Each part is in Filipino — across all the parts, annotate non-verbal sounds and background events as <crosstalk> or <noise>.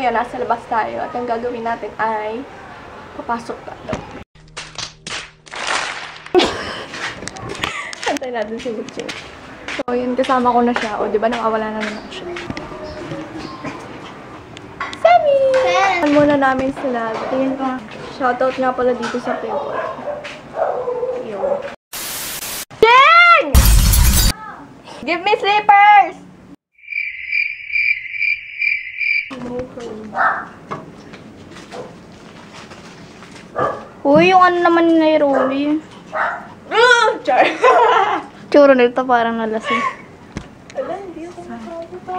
Ayan, nasa labas tayo. At ang gagawin natin ay papasok tayo. <laughs> Antay natin si Butching. So, yun, kasama ko na siya. O, di ba, nakawala na naman siya. Sammy! Tingnan muna namin sila. Tingin ko. Shoutout nga pala dito sa Pimple. Yun. Jing! Give me slippers! Uy, yung ano naman ni Nairobi. Ah! Char! <laughs> Tsura nito parang nalasing. Wala, hindi ako makakita.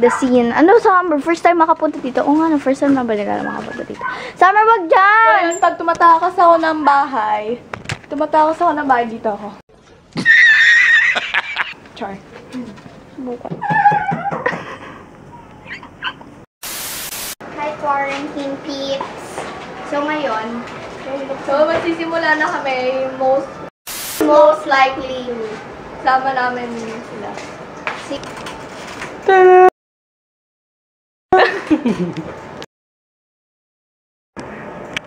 The scene. Ano, summer? First time makapunta dito. Oo nga, no, first time na ba nila makapunta dito? Summer, wag dyan! yun, pag tumatakas ako ng bahay, tumatakas ako ng bahay, dito ako. <laughs> Char. Bukan. Hi, quarantine peeps. So, ngayon, So, magsisimula na kami, most most likely, sama namin sila. si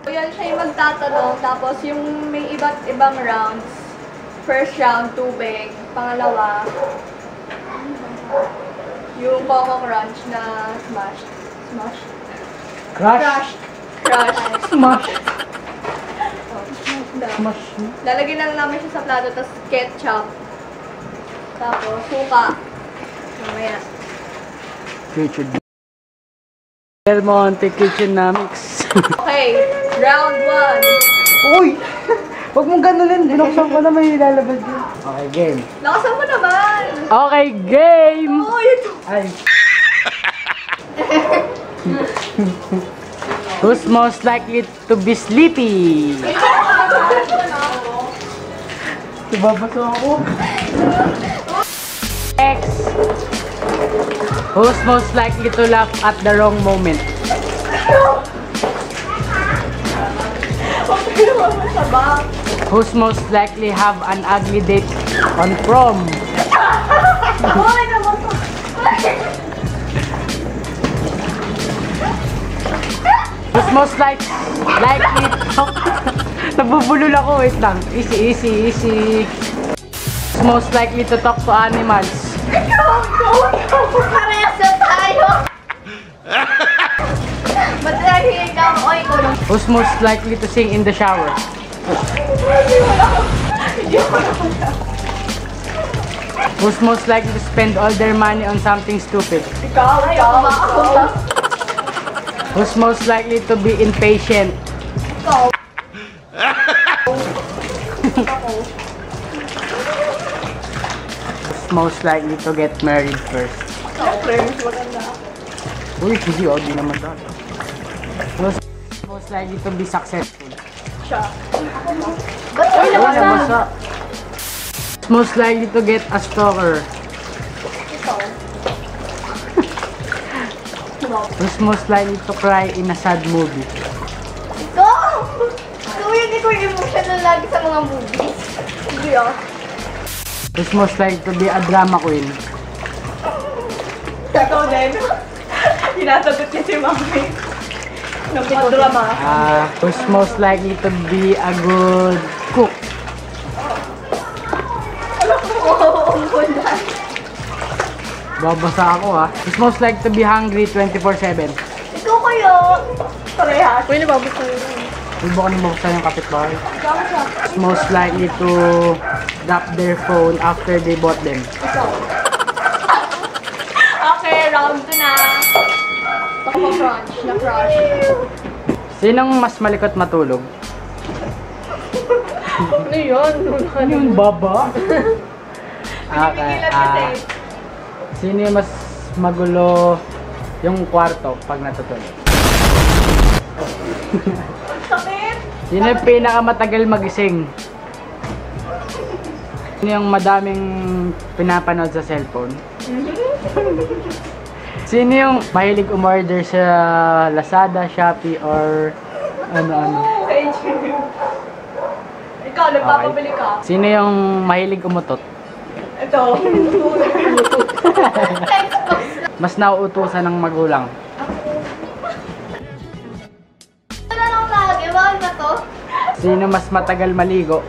So, yan siya yung magtatanong, tapos yung may iba't ibang rounds. First round, tubig. Pangalawa, yung Coco Crunch na smash. Smash? Crush. Crush. Crush. Smash. Smash. Lalagyan na lang namin siya sa plato, tapos ketchup. Tapos, suka. Mamaya. Future Del Monte Kitchenomics. <laughs> Okay, round one. Uy! <laughs> Huwag mong ganunin. Dinoksan ko na may lalabas yun. Okay, game. Lakasan mo naman! Okay, game! Oh, ito. Ay. <laughs> Who's most likely to be sleepy? Ibabaso ako. X. Who's most likely to laugh at the wrong moment? Who's most likely have an ugly date on prom? Who's most like, likely to... Nabubulol ako, wait lang. Easy, easy, easy. Most likely to talk to animals? parehas na tayo. Ba't lagi ikaw? O, ikaw lang. Who's most likely to sing in the shower? Who's most likely to spend all their money on something stupid? Ikaw, ikaw. Who's most likely to be impatient? Who's most likely to get married first? Siyempre, mas maganda. Uy, hindi, oh, di naman daw. Who's most likely to be successful? Siya. Uy, nabasa. Most likely to get a stalker. Who's most likely to cry in a sad movie? Ikaw! Ikaw yun, ikaw yung emotional lagi sa mga movies. Hindi ah. Who's most likely to be a drama queen? Ikaw din. <laughs> Tinasagot niya si Mami. Nagpadrama. Ah, who's most likely to be a good cook? Babasa ako ah. Who's most likely to be hungry 24-7? Ikaw kayo. Parehas. Uy, nababot ko yun. Nang mabuksan yung kapitbahay? Most likely to drop their phone after they bought them? Okay, round 2 na. Taco crunch. Na crush. Sinong mas malikot matulog? Ano yun? Ano yung baba? <laughs> okay, ah, sino yung mas magulo yung kwarto pag natutulog? <laughs> Sakit. Sino yung pinakamatagal magising? Sino yung madaming pinapanood sa cellphone? Sino yung mahilig umorder sa Lazada, Shopee, or ano-ano? <laughs> Ikaw, nagpapabili ka. Sino yung mahilig umutot? Ito. <laughs> Mas nauutusan ng magulang. Sino mas matagal maligo?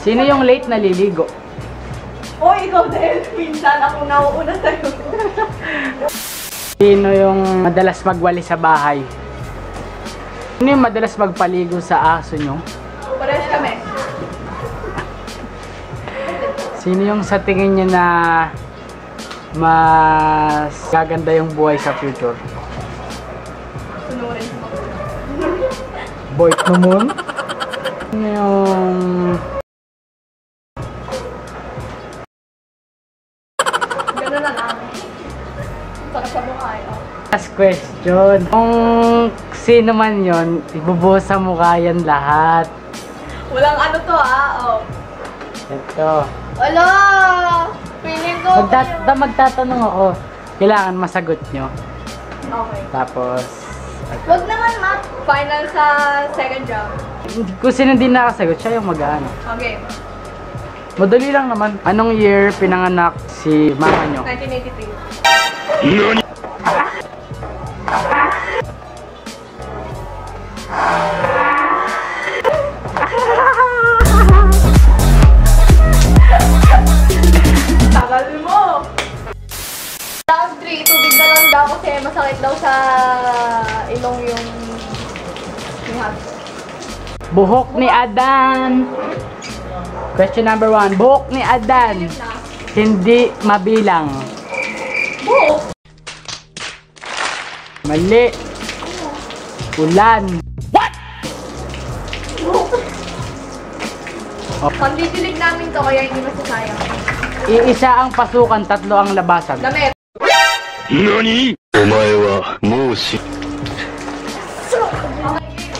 Sino yung late naliligo? O, ikaw dahil minsan ako nauuna sa'yo. Sino yung madalas magwali sa bahay? Sino yung madalas magpaligo sa aso nyo? Pares kami. Sino yung sa tingin nyo na mas gaganda yung buhay sa future? Boy naman? Yung... Na lang. Sakit sa mukha. Last question. Kung sino man yon, ibubuhos sa mukha yan lahat. Walang ano to ah. Oh. Ito. Wala! Feeling ko... Magta- ta- magtatanong ako. Kailangan masagot nyo. Okay. Tapos, Wag naman, ma. Final sa second round. kung sino din nakasagot, siya yung mag-ano. Okay. Madali lang naman. Anong year pinanganak si mama nyo? 1983. Buhok ni Adan. Question number one. Buhok ni Adan. Hindi mabilang. Buhok. Mali. Ulan. What? Okay. Pandidilig namin to kaya hindi masasayang. Iisa ang pasukan, tatlo ang labasan. Damit. Nani? Omae wa mou si...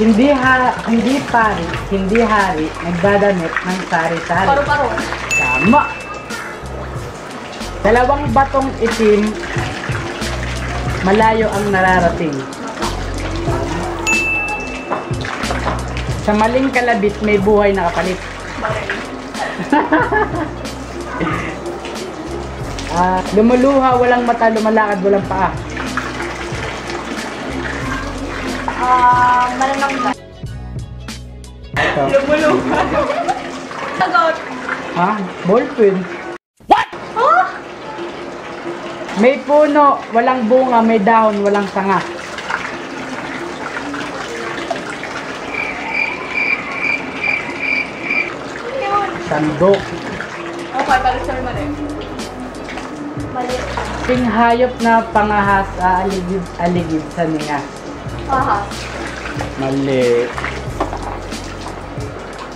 Hindi ha, hindi pari, hindi hari, nagdadamit ng sari-sari. Paru-paro. Tama. Dalawang batong itim, malayo ang nararating. Sa maling kalabit, may buhay na kapalit. <laughs> Ah, lumuluha, walang mata, lumalakad, walang paa. Ah, malanamda. Ito. Lumuluha. Sagot. Ha? Ballpen. What? May puno, walang bunga, may dahon, walang sanga. Sandok. Okay, balik sa mali. Mali. Sing hayop na pangahas aaligid-aligid sa ninga. Aha. Mali.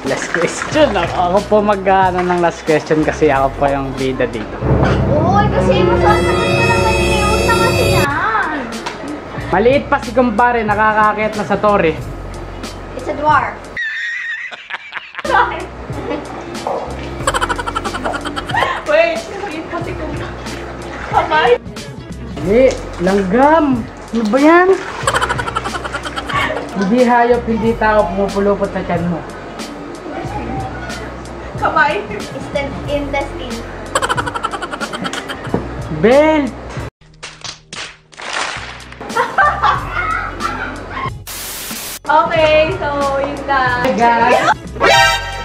Last question. Ako ako po mag ano, ng last question kasi ako po yung bida dito. Uy, kasi masasagot mo naman eh. Huwag na kasi yan. Maliit pa si kumpare, nakakakit na sa tore. It's a dwarf. Wait, nakita pa si Kumpa. Kamay? Hindi, langgam. Ano ba yan? hindi hayop, hindi tao, pumupulupot sa tiyan mo. Kamay? Instant intestine. Belt! <laughs> Okay, so yun na. Guys,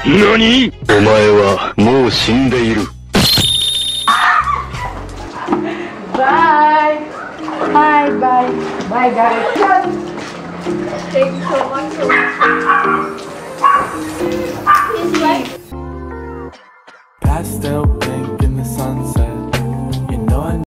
何お前はもう死んでいる bye! Bye, bye. Bye, guys. Thank you so much for watching. Pastel.